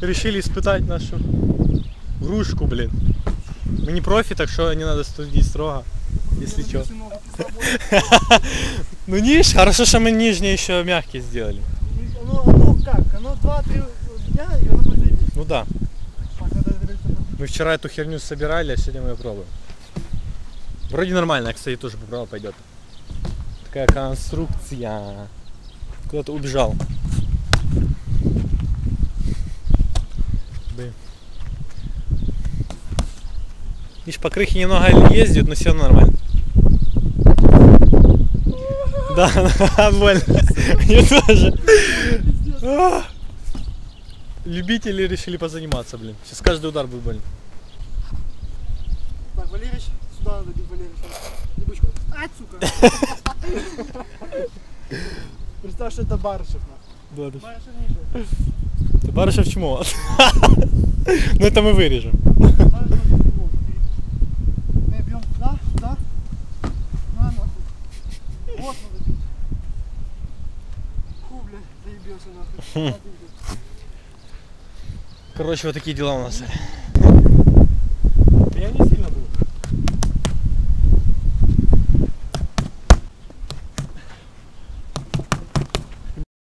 решили испытать нашу грушку, блин. Мы не профи, так что не надо судить строго, если что. Ну ниш, хорошо, что мы нижние еще мягкие сделали. Оно, как? Оно 2-3 дня и оно. Ну да. Мы вчера эту херню собирали, а сегодня мы ее пробуем. Вроде нормально, кстати, тоже попробовал, пойдет. Такая конструкция. Куда-то убежал. Блин. Видишь, по крыхе немного ездит, но все равно нормально. Да, больно. Мне тоже. Любители решили позаниматься, блин. Сейчас каждый удар будет больно. Так, Валерич, сюда надо бить Валерича. Ать, сука! Представь, что это Барышев, нахуй. Барышев. Барышев ниже. Ты Барышев чмо. Ну это мы вырежем. Короче, вот такие дела у нас. Я не сильно был.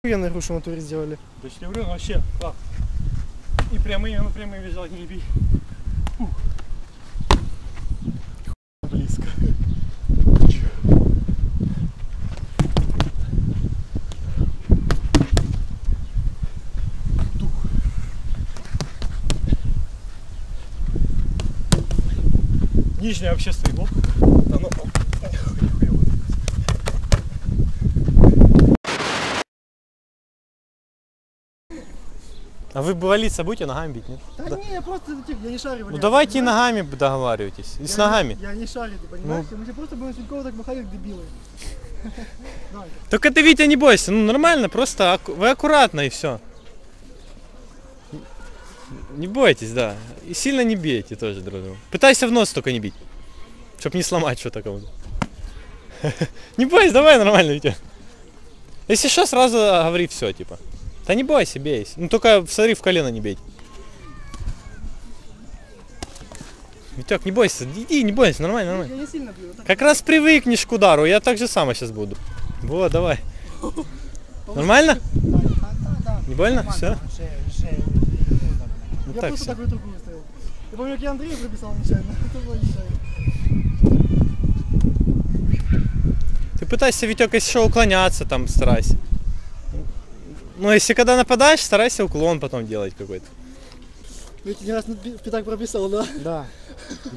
Охуенную грушу в натуре сделали. Да говорю, вообще класс. И прямые, ну прямые бежал, не бей. Ух. Хуй Близко. Нижняя вообще стоит. Да ну, оп. Эх, нихуя. А вы валиться будете ногами бить, нет? Да, не, я просто я не шарю. Ну давайте и ногами договаривайтесь. И с Я не- ногами. Я не шарю, ты понимаешь? Мы тебе просто будем Светкова так махать, как дебилы. Только ты, Витя, не бойся. Ну нормально, просто вы аккуратно и все. Не бойтесь, да. И сильно не бейте тоже друг друга. Пытайся в нос только не бить. Чтоб не сломать что-то кому-то. Не бойся, давай нормально, Витя. Если что, сразу говори все, типа. Да не бойся, бейся. Ну только смотри, в колено не бейте. Витек, не бойся, иди, не бойся, нормально, нормально. Я не сильно бью. Как раз привыкнешь к удару, я так же само сейчас буду. Вот, давай. Нормально? Не больно? Все? шея. Ну Я так просто все. трубку выставил. Я помню, как я Андрея прописал нечаянно. Это было нечаянно. Ты пытайся, Витек, если что, уклоняться там старайся. Ну, если когда нападаешь, старайся уклон потом делать какой-то. Ведь не раз в пятак прописал, да? Да.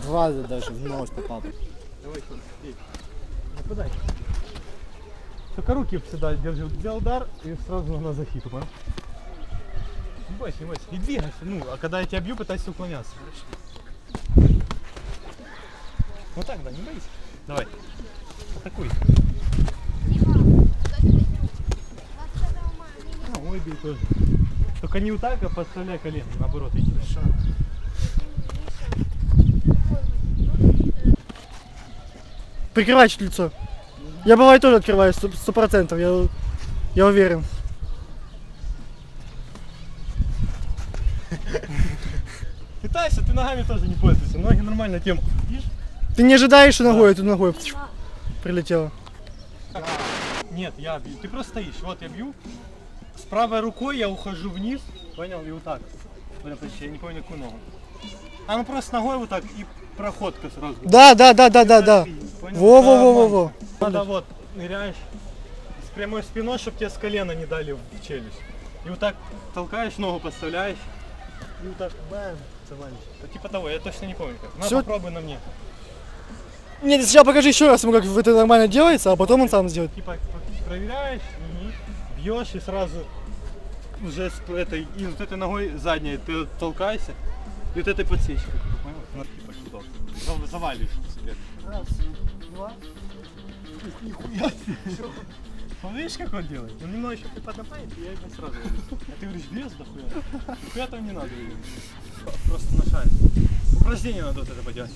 Два даже в нос попал. Давай, Нападай. Только руки всегда держи. Взял удар и сразу на захиту, понял? Не бойся, не бойся. Не двигайся. Ну, а когда я тебя бью, пытайся уклоняться. Вот так, да, не бойся. Давай. Атакуй. А, ой, бей тоже. Только не вот так, а подставляй колено, наоборот, иди. Прикрывай чуть лицо. Я бывает тоже открываю, сто процентов, я, я уверен. Пытайся, ты ногами тоже не пользуйся. Ноги нормально тему. Видишь? Ты не ожидаешь, что ногой, а тут ногой пш, прилетело. Нет, я бью. Ты просто стоишь. Вот я бью. Правой рукой я ухожу вниз. Понял? И вот так. Блин, почти, я не помню какую ногу. А ну просто ногой вот так и проходка сразу. Да, да, да, да, да, да. Понял? Во, во, Да, во, во, нормально. во. Надо вот, ныряешь с прямой спиной, чтобы тебе с колена не дали в челюсть. И вот так толкаешь, ногу подставляешь. И вот так бэм. Это типа того, я точно не помню как. На, попробуй на мне. Нет, сначала покажи еще раз ему, как это нормально делается, а потом он сам сделает. Типа проверяешь, бьешь и сразу уже с этой, и вот этой ногой задней ты толкайся. И вот этой подсечкой, понял? Типа, туда. Зав- Заваливаешь себе. Раз, два. Нихуя. Он видишь, как он делает? Он немного еще приподнимает, и я его сразу. А ты говоришь, без дохуя? Нихуя там не надо. Просто на шаре. Упражнение надо вот это поделать.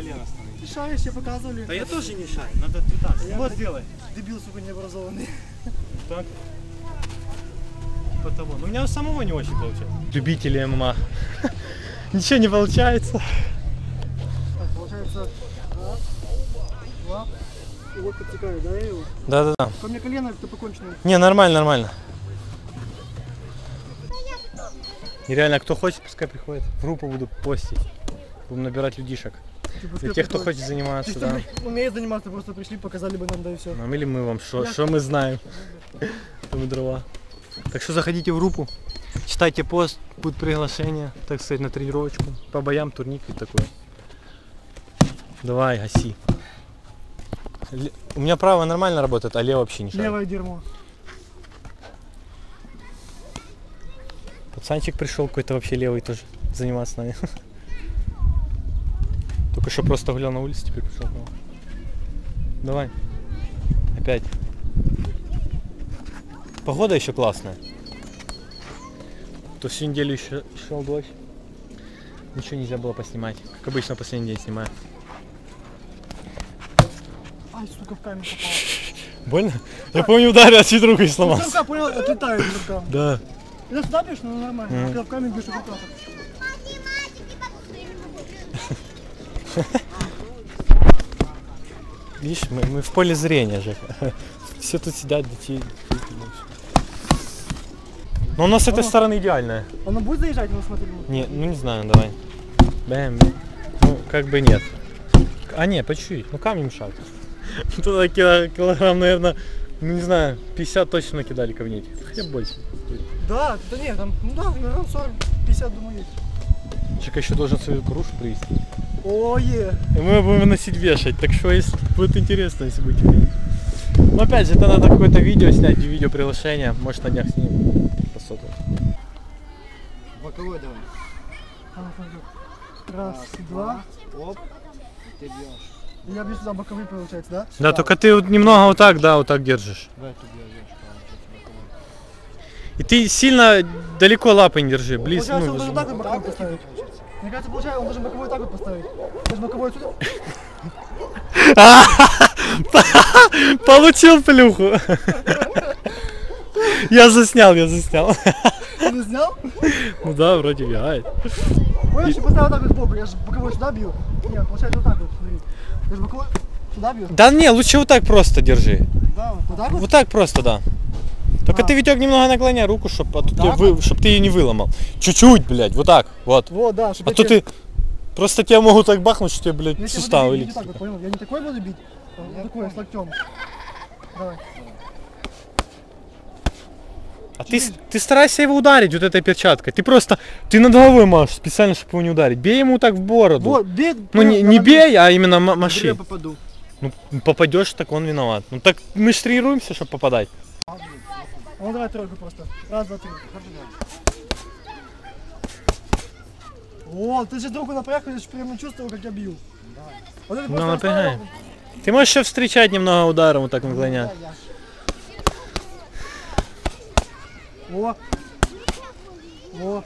Колено становиться. Ты шаришь, тебе показывали. Да я тоже не шарю, надо ты так. Я Вот сделай. Дебил, сука, необразованный. Так. Типа того. Но у меня у самого не очень получается. Любители ММА. Ничего не получается. Так, получается, раз, два, и вот подтекаю, да, я его? Да-да-да. Ко мне колено, это покончено. Не, нормально, нормально. И реально, кто хочет, пускай приходит. В группу буду постить. Будем набирать людишек. Типа, Для тех, кто хочет заниматься, да. умеет заниматься, просто пришли, показали бы нам, да и все. Нам или мы вам, что мы знаем. Мы дрова. Так что заходите в группу, читайте пост, будет приглашение, так сказать, на тренировочку. По боям, турник и такое. Давай, гаси. Ле- У меня право нормально работает, а лево вообще не шарит. Левое дерьмо. Пацанчик пришел какой-то вообще левый тоже заниматься с нами. Только что просто гулял на улице, теперь пришел. Давай. Опять. Погода еще классная. То всю неделю еще шел дождь. Ничего нельзя было поснимать. Как обычно последний день снимаю. Ай, сука, в камень попал. Больно? Я помню ударил, а чуть руку и сломался. Рука, понял, отлетает рука. Да. Если сюда ну нормально. Мгм. А когда в камень бьешь, рука так. Видишь, мы, мы в поле зрения же. Все тут сидят, детей. Но у нас с этой стороны идеальная. Оно будет заезжать, ну смотри. ну. Не, ну не знаю, давай. Бэм. Ну, как бы нет. А не, по чуть-чуть. Ну камень мешает. Туда кило- килограмм, наверное, ну не знаю, 50 точно накидали камней. Хотя больше. Да, да нет, там, ну да, наверное, 40, 50, думаю, есть. Чека еще должен свою кружку привезти. Ое. И мы будем выносить вешать. Так что если будет интересно, если будете видеть. Но опять же, это надо какое-то видео снять, видео приглашение. Может на днях снимем. Посмотрим. Боковой давай. Ну, смотри. Раз, два. Оп. Ты бьешь. Я бью сюда боковые, получается, да? Да, только ты вот немного вот так, да, вот так держишь. В эту бьешь. И ты сильно далеко лапы не держи, близ, Получается, ну, он должен так вот боковой поставить. Мне кажется, получается, он должен боковой так вот поставить. Даже боковой отсюда. Получил плюху. Я заснял, я заснял. Ты не снял? Ну да, вроде бегает. Ой, я еще поставил так вот сбоку. Я же боковой сюда бью. Нет, получается вот так вот, смотри. Я же боковой сюда бью. Да не, лучше вот так просто держи. Да, вот так вот. Вот так просто, да. Только А. ты, Витек, немного наклоняй руку, чтобы так ты ее не выломал. Чуть-чуть, блядь, вот так, вот. Вот, да, А то ты просто тебя могут так бахнуть, что тебе, блядь, Я тебя сустав буду бить вылетит. не так вот, понял? Я не такой буду бить, а вот такой, с локтем. Давай. А ты, ты старайся его ударить вот этой перчаткой. Ты просто, ты над головой машешь специально, чтобы его не ударить. Бей ему так в бороду. Вот, бей. Ну не, не бей, а именно м- Я маши. попаду. Ну попадешь, так он виноват. Ну так мы же тренируемся, чтобы попадать. Ну давай тройку просто. Раз, два, три. О, ты же руку напряг, я же прямо чувствовал, как я бью. Вот это Ну просто напрягай. оставил. Ты можешь еще встречать немного ударом, вот так наклонять. О. О,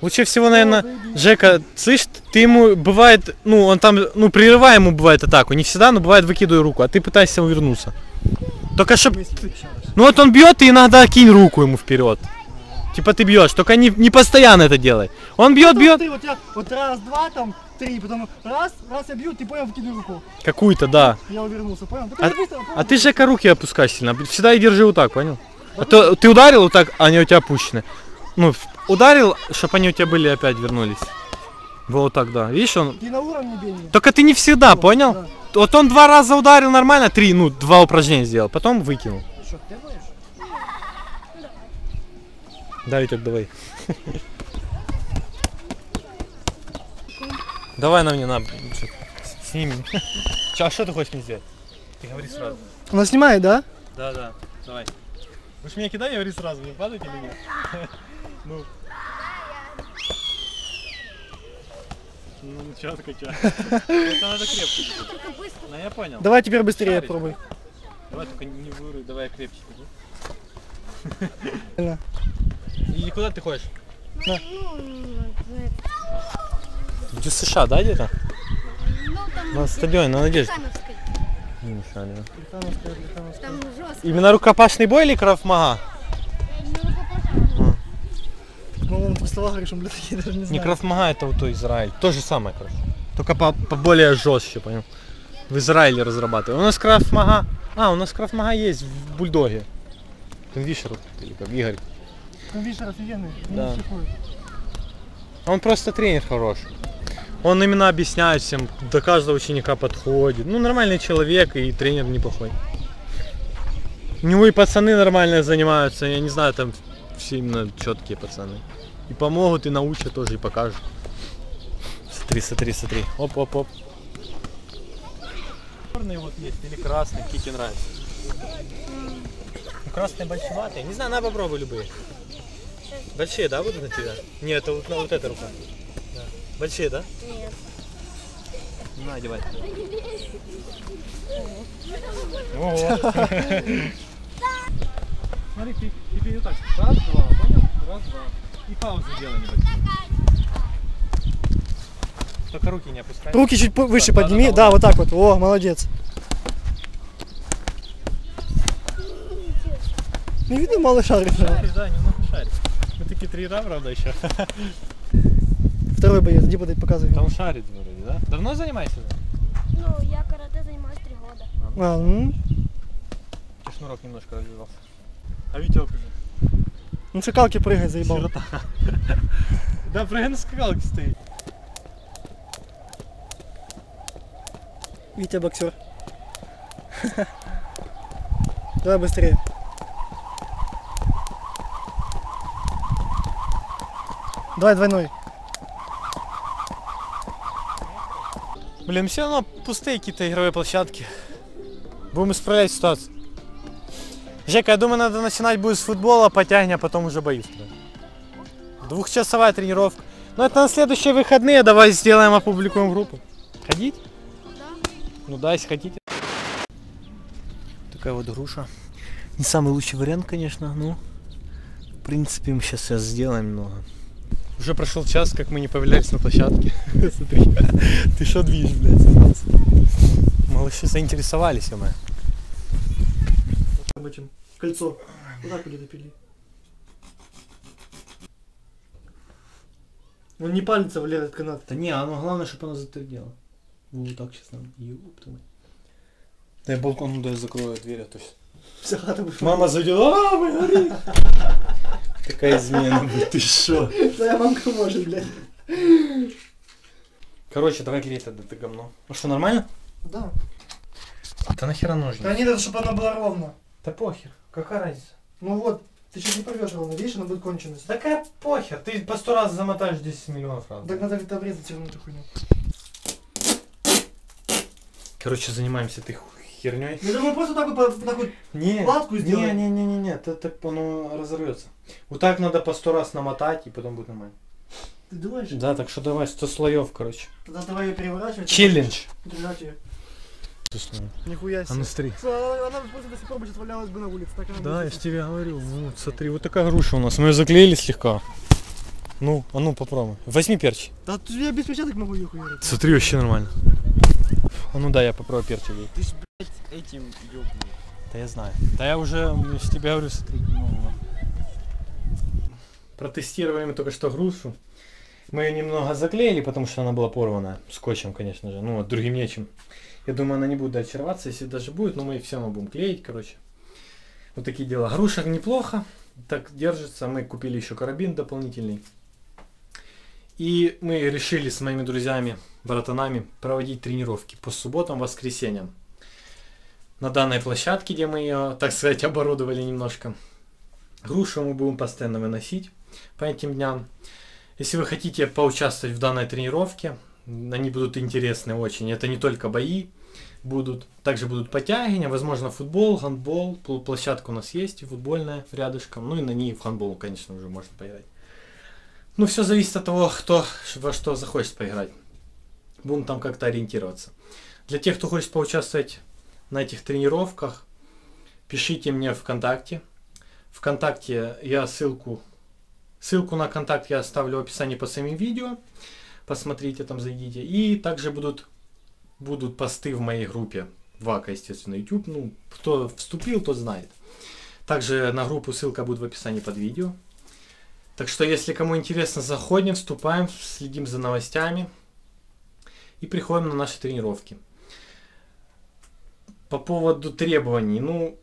Лучше всего, наверное. Жека, слышь, ты ему бывает, ну он там, ну прерывай ему бывает атаку. Не всегда, но бывает выкидывай руку, а ты пытаешься увернуться. Только чтоб... Ну вот он бьет, и иногда кинь руку ему вперед. Типа ты бьешь, только не, не постоянно это делай. Он бьет, Вот бьет. ты, вот я, вот раз, два, там, три, потом раз, раз я бью, ты понял, вкидывай руку. Какую-то, да. Я увернулся, понял? Только А, быстро, а ты, Жека, руки опускай сильно. Всегда и держи вот так, понял? А то ты ударил вот так, а они у тебя опущены. Ну, ударил, чтобы они у тебя были и опять вернулись. Вот так, да. Видишь, он... Ты на уровне бей меня. Только ты не всегда, понял? Да. Вот он два раза ударил нормально, три, ну, два упражнения сделал, потом выкинул. Что, ты будешь? Да, Витек, давай. Давай на мне, на. чё, с- Снимем. Чё, а что ты хочешь мне сделать? Ты говори сразу. Она снимает, да? Да, да, давай. Вы ж меня кидай, говори сразу, не падать или нет? Ну. Ну, четко, чё. Это надо крепко. Ну, я понял. Давай теперь быстрее пробуй. Давай только не выруй, давай крепче. И куда ты ходишь? Да. В США, да, где-то? Ну, там На стадионе, на Надежде. Не. Там жестко. Именно рукопашный бой или крафмага? он такие слова говоришь, он, блядь, такие даже не Не знаю. Крафмага это вот то Израиль. То же самое, короче. Только по, более жестче, понял? В Израиле разрабатывают. У нас Крафмага... А, у нас Крафмага есть в Бульдоге. Вишер или как, Игорь. Ну, офигенный, не Да. психует. Он просто тренер хороший. Он именно объясняет всем, до каждого ученика подходит. Ну, нормальный человек и тренер неплохой. У него и пацаны нормально занимаются, я не знаю, там все именно четкие пацаны. И помогут, и научат тоже, и покажут. Смотри, смотри, смотри. Оп, оп, оп. Черный вот есть, или красный, какие тебе нравятся? Ну, красные большеватые. Не знаю, на попробуй любые. Большие, да, будут на тебя? Нет, это вот, на- вот эта рука. Да. Большие, да? Нет. На, одевай. Ого. Смотри, ты, тебе вот так. Раз, два, понял? Раз, два. И паузу делай небольшую. Только руки не опускай. Руки чуть выше Да, да, подними, да, да, вот вот так вот, о, молодец. Не видно малый шарик. да? Шаришь, да, немного шаришь. Мы такие три да, правда, еще? Второй боец, иди подать показывай. Там шарит вроде, да? Давно занимаешься? да? Ну, я карате занимаюсь три года. А. Ты шнурок немножко развязался. А Витек уже. Ну шакалки прыгай, заебал. Сирота. Да, прыгай на скакалке стоит. Витя боксер. Давай быстрее. Давай двойной. Блин, все равно пустые какие-то игровые площадки. Будем исправлять ситуацию. Жека, я думаю, надо начинать будет с футбола, потягни, а потом уже бои строить. Двухчасовая тренировка. Ну это на следующие выходные, давай сделаем, опубликуем группу. Ходить? Да. Ну да, если хотите. Такая вот груша. Не самый лучший вариант, конечно, ну. В принципе, мы сейчас, сейчас сделаем много. Уже прошел час, как мы не появлялись на площадке. Смотри, ты что движешь, блядь? Малыши заинтересовались, ё Обычим. Кольцо. Вот так где-то пили. Он не палится в этот канат. Да не, оно главное, чтобы оно затвердело. Вот так сейчас твою мать. Дай балкон, ну дай закрою дверь, а то. Вся хата будет. Мама зайдет, а, мы горим. Такая измена, блядь, ты шо? Твоя мамка может, блядь. Короче, давай клеить это, это говно. Ну что, нормально? Да. Да нахера Да нужно? не надо, чтобы она была ровно. Да похер, какая разница? Ну вот, ты сейчас не порвешь ровно, видишь, она будет конченность. Такая похер, ты по сто раз замотаешь 10 миллионов раз. Так надо где-то обрезать все равно эту хуйню. Короче, занимаемся этой херней. Я думаю, просто так вот, по- так вот Не, Платку не, сделай. не, не, не, не, это так оно разорвется. Вот так надо по сто раз намотать, и потом будет нормально. Ты думаешь? Да, так что давай 100 слоев, короче. Тогда давай ее переворачивать. Челлендж. Держать ее. А Нихуя себе. ну смотри. Она, она просто до сих пор сейчас валялась бы на улице. Так она Да, я будет ж тебе говорю. Вот, смотри, вот такая груша у нас. Мы ее заклеили слегка. Ну, а ну попробуй. Возьми перчик. Да тут я без перчаток могу ее хуярить. Смотри, вообще нормально. А ну да, я попробую перчик. ей. Ты ж, блядь, этим ёбнул. Да я знаю. Да я уже с тебя говорю, смотри. ну, ну. Протестировали мы только что грушу. Мы ее немного заклеили, потому что она была порвана. Скотчем, конечно же. Ну, вот другим нечем. Я думаю, она не будет рваться, если даже будет, но мы все равно будем клеить, короче. Вот такие дела. Груша неплохо, так держится. Мы купили еще карабин дополнительный. И мы решили с моими друзьями, братанами, проводить тренировки по субботам, воскресеньям. На данной площадке, где мы ее, так сказать, оборудовали немножко. Грушу мы будем постоянно выносить по этим дням. Если вы хотите поучаствовать в данной тренировке, они будут интересны очень. Это не только бои будут, также будут подтягивания, возможно, футбол, гандбол. Пл- Площадка у нас есть, футбольная рядышком. Ну и на ней в гандбол, конечно, уже можно поиграть. Ну, все зависит от того, кто во что захочет поиграть. Будем там как-то ориентироваться. Для тех, кто хочет поучаствовать на этих тренировках, пишите мне ВКонтакте. ВКонтакте я ссылку, ссылку на контакт я оставлю в описании по самим видео. Посмотрите, там зайдите. И также будут, будут посты в моей группе. Вака, естественно, YouTube. Ну, кто вступил, тот знает. Также на группу ссылка будет в описании под видео. Так что, если кому интересно, заходим, вступаем, следим за новостями и приходим на наши тренировки. По поводу требований, ну,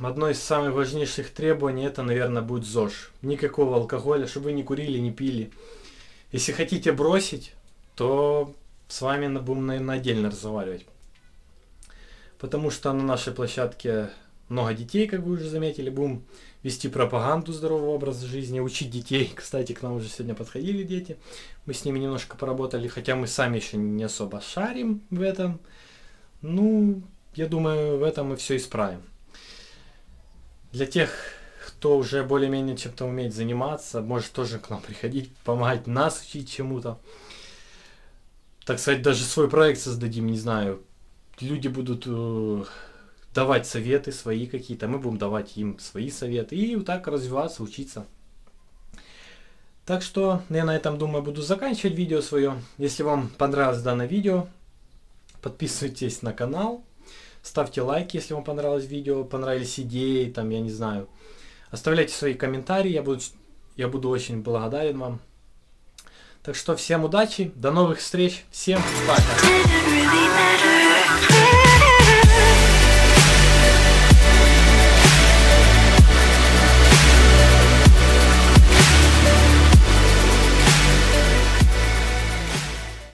одно из самых важнейших требований это, наверное, будет ЗОЖ. Никакого алкоголя, чтобы вы не курили, не пили. Если хотите бросить, то с вами будем, наверное, отдельно разговаривать. Потому что на нашей площадке много детей, как вы уже заметили, будем вести пропаганду здорового образа жизни, учить детей. Кстати, к нам уже сегодня подходили дети. Мы с ними немножко поработали, хотя мы сами еще не особо шарим в этом. Ну, я думаю, в этом мы все исправим. Для тех, кто уже более-менее чем-то умеет заниматься, может тоже к нам приходить, помогать нас учить чему-то. Так сказать, даже свой проект создадим, не знаю. Люди будут э, давать советы свои какие-то, мы будем давать им свои советы и вот так развиваться, учиться. Так что я на этом, думаю, буду заканчивать видео свое. Если вам понравилось данное видео, подписывайтесь на канал, ставьте лайки, если вам понравилось видео, понравились идеи, там, я не знаю. Оставляйте свои комментарии, я буду, я буду очень благодарен вам. Так что всем удачи, до новых встреч, всем пока!